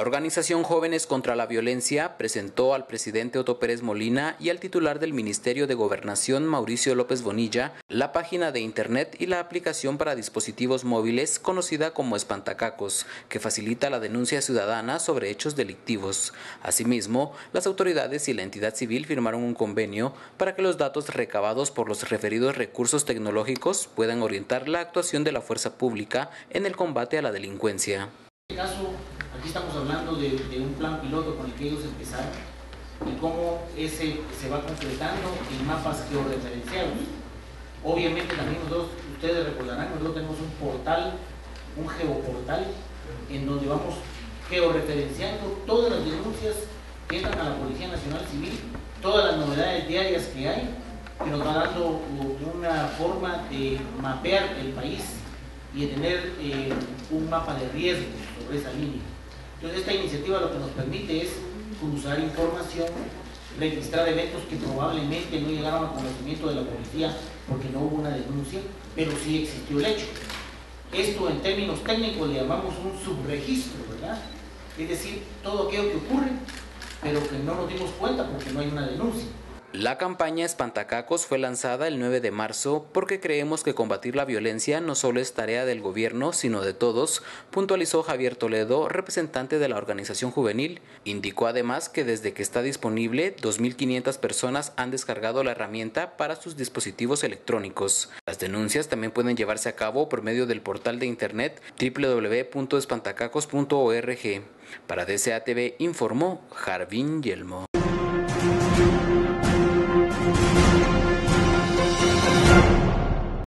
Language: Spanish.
organización Jóvenes contra la Violencia presentó al presidente Otto Pérez Molina y al titular del Ministerio de Gobernación Mauricio López Bonilla la página de internet y la aplicación para dispositivos móviles conocida como Espantacacos, que facilita la denuncia ciudadana sobre hechos delictivos. Asimismo, las autoridades y la entidad civil firmaron un convenio para que los datos recabados por los referidos recursos tecnológicos puedan orientar la actuación de la fuerza pública en el combate a la delincuencia. En este aquí estamos hablando de, un plan piloto con el que ellos empezaron y cómo ese se va concretando en mapas georreferenciados. Obviamente también nosotros, ustedes recordarán, nosotros tenemos un portal, un geoportal, en donde vamos georreferenciando todas las denuncias que entran a la Policía Nacional Civil, todas las novedades diarias que hay, que nos va dando una forma de mapear el país y de tener eh, un mapa de riesgo sobre esa línea. Entonces esta iniciativa lo que nos permite es cruzar información, registrar eventos que probablemente no llegaron al conocimiento de la policía porque no hubo una denuncia, pero sí existió el hecho. Esto en términos técnicos le llamamos un subregistro, ¿verdad? Es decir, todo aquello que ocurre, pero que no nos dimos cuenta porque no hay una denuncia. La campaña Espantacacos fue lanzada el 9 de marzo porque creemos que combatir la violencia no solo es tarea del gobierno, sino de todos, puntualizó Javier Toledo, representante de la organización juvenil. Indicó además que desde que está disponible, 2.500 personas han descargado la herramienta para sus dispositivos electrónicos. Las denuncias también pueden llevarse a cabo por medio del portal de internet www.espantacacos.org. Para DCATV informó Jarvin Yelmo.